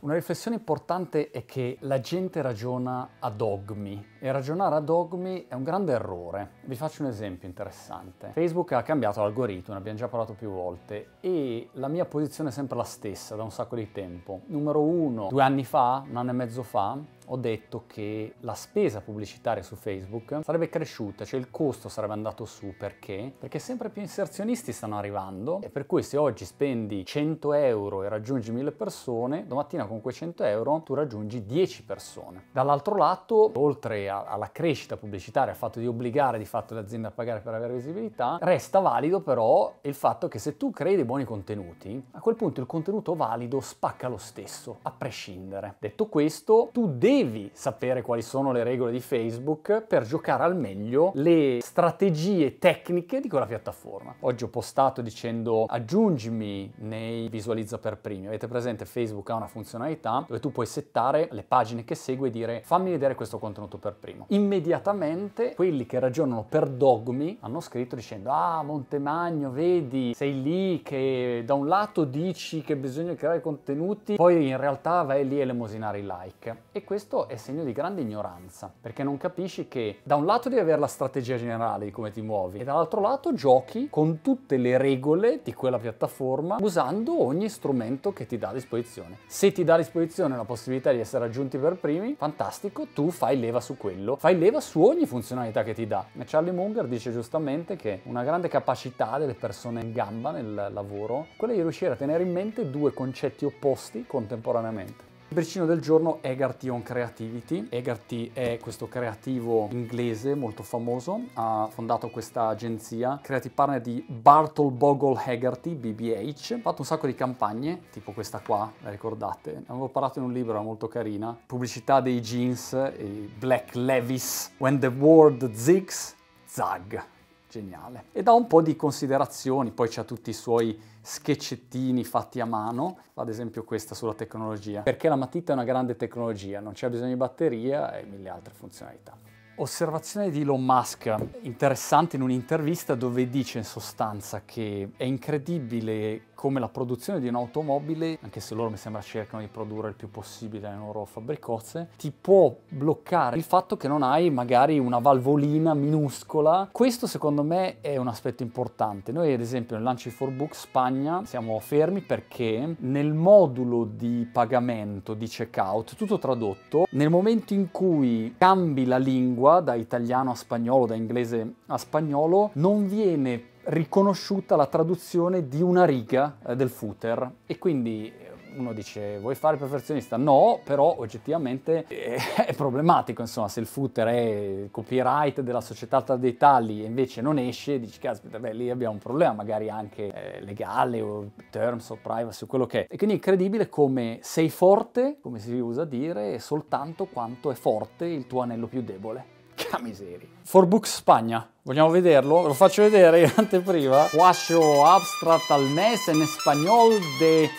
Una riflessione importante è che la gente ragiona a dogmi e ragionare a dogmi è un grande errore. Vi faccio un esempio interessante. Facebook ha cambiato l'algoritmo, ne abbiamo già parlato più volte e la mia posizione è sempre la stessa da un sacco di tempo. Numero uno, due anni fa, un anno e mezzo fa, ho detto che la spesa pubblicitaria su Facebook sarebbe cresciuta, cioè il costo sarebbe andato su perché? Perché sempre più inserzionisti stanno arrivando e per cui se oggi spendi 100 euro e raggiungi 1000 persone, domattina con quei 100 euro tu raggiungi 10 persone. Dall'altro lato, oltre a, alla crescita pubblicitaria, al fatto di obbligare di fatto le aziende a pagare per avere visibilità, resta valido però il fatto che se tu crei dei buoni contenuti, a quel punto il contenuto valido spacca lo stesso, a prescindere. Detto questo, tu devi devi sapere quali sono le regole di Facebook per giocare al meglio le strategie tecniche di quella piattaforma. Oggi ho postato dicendo aggiungimi nei visualizza per primi. Avete presente Facebook ha una funzionalità dove tu puoi settare le pagine che segue e dire fammi vedere questo contenuto per primo. Immediatamente quelli che ragionano per dogmi hanno scritto dicendo ah Montemagno vedi sei lì che da un lato dici che bisogna creare contenuti poi in realtà vai lì a elemosinare i like e questo questo è segno di grande ignoranza, perché non capisci che da un lato devi avere la strategia generale di come ti muovi e dall'altro lato giochi con tutte le regole di quella piattaforma usando ogni strumento che ti dà a disposizione. Se ti dà a disposizione la possibilità di essere raggiunti per primi, fantastico, tu fai leva su quello, fai leva su ogni funzionalità che ti dà. E Charlie Munger dice giustamente che una grande capacità delle persone in gamba nel lavoro quella di riuscire a tenere in mente due concetti opposti contemporaneamente. Il bricino del giorno è Egarty on Creativity. Egarty è questo creativo inglese molto famoso, ha fondato questa agenzia, creative partner di Bartle Bogle Hegarty, BBH, ha fatto un sacco di campagne, tipo questa qua, la ricordate? Ne avevo parlato in un libro, era molto carina, pubblicità dei jeans, Black Levis, When the World Zigs, Zag geniale. E dà un po' di considerazioni, poi c'ha tutti i suoi sketchettini fatti a mano, ad esempio questa sulla tecnologia, perché la matita è una grande tecnologia, non c'è bisogno di batteria e mille altre funzionalità. Osservazione di Elon Musk, interessante in un'intervista dove dice in sostanza che è incredibile come la produzione di un'automobile, anche se loro mi sembra cercano di produrre il più possibile nelle loro fabbricozze, ti può bloccare il fatto che non hai magari una valvolina minuscola. Questo secondo me è un aspetto importante. Noi ad esempio nel Lanci for Book Spagna siamo fermi perché nel modulo di pagamento di checkout, tutto tradotto, nel momento in cui cambi la lingua da italiano a spagnolo, da inglese a spagnolo, non viene riconosciuta la traduzione di una riga eh, del footer e quindi eh, uno dice vuoi fare perfezionista? No, però oggettivamente è, è, problematico, insomma, se il footer è copyright della società Alta dei Tali e invece non esce, dici caspita, beh lì abbiamo un problema magari anche eh, legale o terms of privacy o quello che è. E quindi è incredibile come sei forte, come si usa dire, soltanto quanto è forte il tuo anello più debole. Che miseria. For Books Spagna. Vogliamo vederlo? Lo faccio vedere in anteprima. Quattro abstract al mes en español de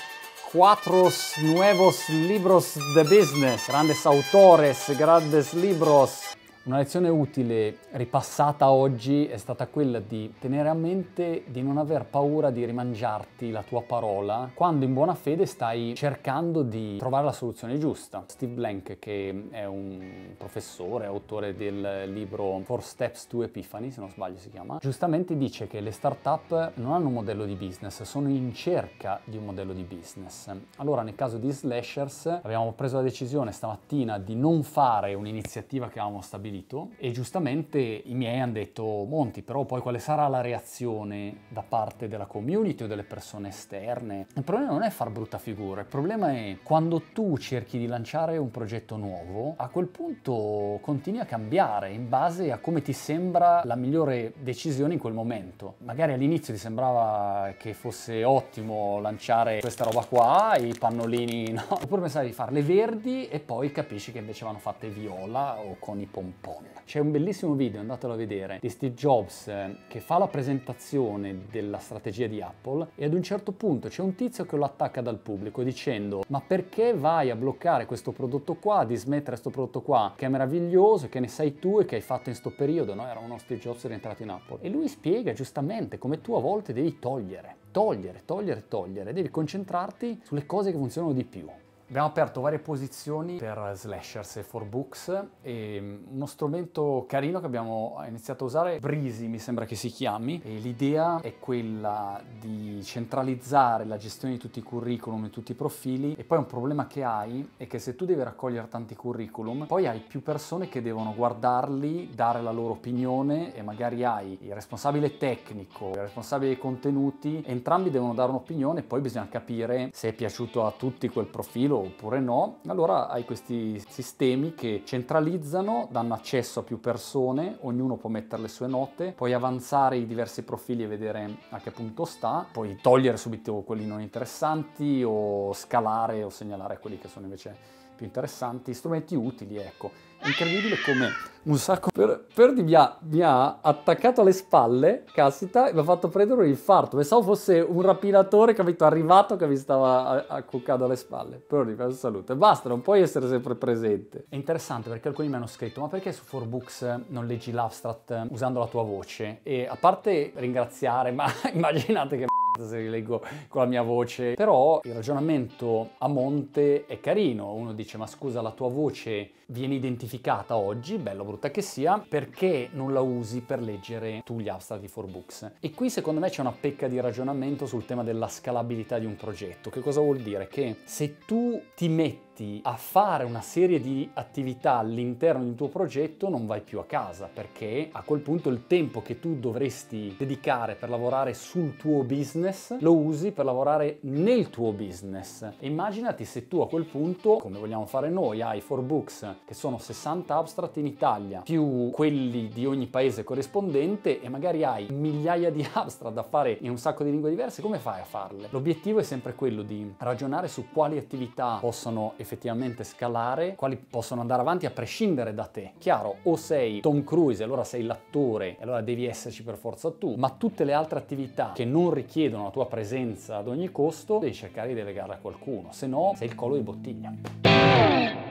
cuatro nuevos libros de business. Grandes autores, grandes libros. Una lezione utile ripassata oggi è stata quella di tenere a mente di non aver paura di rimangiarti la tua parola quando in buona fede stai cercando di trovare la soluzione giusta. Steve Blank, che è un professore, autore del libro Four Steps to Epiphany, se non sbaglio si chiama, giustamente dice che le start-up non hanno un modello di business, sono in cerca di un modello di business. Allora nel caso di Slashers abbiamo preso la decisione stamattina di non fare un'iniziativa che avevamo stabilito seguito e giustamente i miei hanno detto Monti, però poi quale sarà la reazione da parte della community o delle persone esterne? Il problema non è far brutta figura, il problema è quando tu cerchi di lanciare un progetto nuovo, a quel punto continui a cambiare in base a come ti sembra la migliore decisione in quel momento. Magari all'inizio ti sembrava che fosse ottimo lanciare questa roba qua, i pannolini no, oppure pensavi di farle verdi e poi capisci che invece vanno fatte viola o con i pomponi iPhone. C'è un bellissimo video, andatelo a vedere, di Steve Jobs eh, che fa la presentazione della strategia di Apple e ad un certo punto c'è un tizio che lo attacca dal pubblico dicendo ma perché vai a bloccare questo prodotto qua, a dismettere questo prodotto qua che è meraviglioso, che ne sai tu e che hai fatto in sto periodo, no? Era uno Steve Jobs rientrato in Apple. E lui spiega giustamente come tu a volte devi togliere, togliere, togliere, togliere, devi concentrarti sulle cose che funzionano di più. Abbiamo aperto varie posizioni per slashers e for books e mm, uno strumento carino che abbiamo iniziato a usare, Breezy mi sembra che si chiami, e l'idea è quella di centralizzare la gestione di tutti i curriculum e tutti i profili e poi un problema che hai è che se tu devi raccogliere tanti curriculum, poi hai più persone che devono guardarli, dare la loro opinione e magari hai il responsabile tecnico, il responsabile dei contenuti, entrambi devono dare un'opinione e poi bisogna capire se è piaciuto a tutti quel profilo oppure no, allora hai questi sistemi che centralizzano, danno accesso a più persone, ognuno può mettere le sue note, puoi avanzare i diversi profili e vedere a che punto sta, puoi togliere subito quelli non interessanti o scalare o segnalare quelli che sono invece più interessanti, strumenti utili, ecco. È incredibile come un sacco per, per mi, ha, mi ha attaccato alle spalle, caspita, e mi ha fatto prendere un infarto. Pensavo fosse un rapinatore capito, arrivato che mi stava accuccando alle spalle. Però di un saluto. E basta, non puoi essere sempre presente. È interessante perché alcuni mi hanno scritto, ma perché su 4Books non leggi l'abstract usando la tua voce? E a parte ringraziare, ma immaginate che se li leggo con la mia voce. Però il ragionamento a monte è carino. Uno dice, ma scusa, la tua voce viene identificata oggi, bello brutta che sia, perché non la usi per leggere tu gli abstract di 4Books? E qui secondo me c'è una pecca di ragionamento sul tema della scalabilità di un progetto. Che cosa vuol dire? Che se tu ti metti a fare una serie di attività all'interno di un tuo progetto non vai più a casa perché a quel punto il tempo che tu dovresti dedicare per lavorare sul tuo business lo usi per lavorare nel tuo business. E immaginati se tu a quel punto, come vogliamo fare noi, hai 4Books che sono 60 abstract in Italia, più quelli di ogni paese corrispondente e magari hai migliaia di abstract da fare in un sacco di lingue diverse, come fai a farle? L'obiettivo è sempre quello di ragionare su quali attività possono effettivamente scalare, quali possono andare avanti a prescindere da te. Chiaro, o sei Tom Cruise, allora sei l'attore, allora devi esserci per forza tu, ma tutte le altre attività che non richiedono la tua presenza ad ogni costo, devi cercare di delegarle a qualcuno, se no sei il collo di bottiglia.